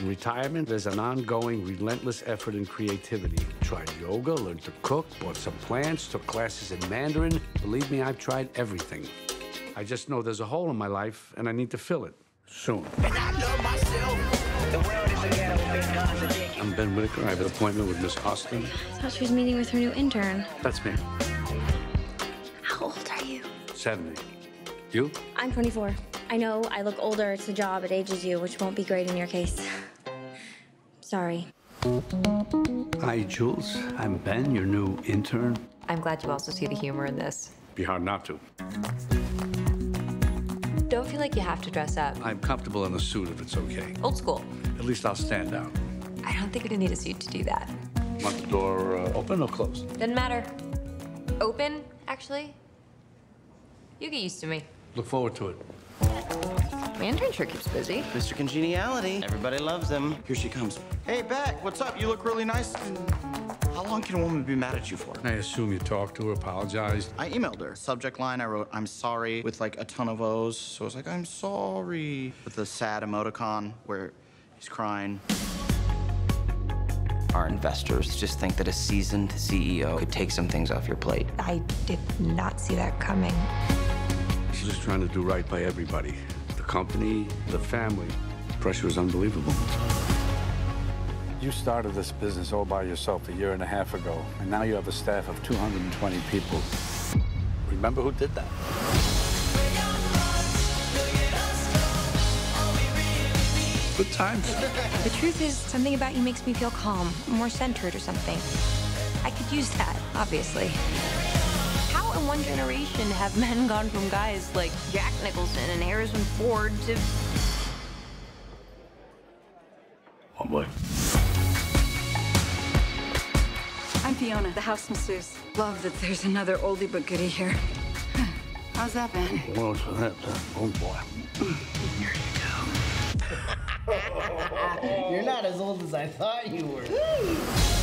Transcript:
In retirement, there's an ongoing, relentless effort in creativity. Tried yoga, learned to cook, bought some plants, took classes in Mandarin. Believe me, I've tried everything. I just know there's a hole in my life, and I need to fill it soon. I'm Ben Whittaker. I have an appointment with Miss Ostin. I thought she was meeting with her new intern. That's me. How old are you? 70. You? I'm 24. I know I look older. It's the job. It ages you, which won't be great in your case. Sorry. Hi, Jules. I'm Ben, your new intern. I'm glad you also see the humor in this. Be hard not to. Don't feel like you have to dress up. I'm comfortable in a suit if it's okay. Old school. At least I'll stand out. I don't think you need a suit to do that. Want the door uh, open or closed? Doesn't matter. Open, actually. You get used to me. Look forward to it. Mandarin sure keeps busy. Mr. Congeniality. Everybody loves him. Here she comes. Hey, Beck, what's up? You look really nice. How long can a woman be mad at you for? I assume you talked to her, apologized. I emailed her. Subject line, I wrote, I'm sorry, with like a ton of O's. So I was like, I'm sorry. With the sad emoticon where he's crying. Our investors just think that a seasoned CEO could take some things off your plate. I did not see that coming. She's just trying to do right by everybody. The company, the family. Pressure is unbelievable. You started this business all by yourself a year and a half ago, and now you have a staff of 220 people. Remember who did that? Good times. The truth is, something about you makes me feel calm, more centered or something. I could use that, obviously. How in one generation have men gone from guys like Jack Nicholson and Harrison Ford to One boy. I'm Fiona, the house masseuse. Love that there's another oldie but goodie here. How's that been? Well, for that, uh, oh boy. You're not as old as I thought you were.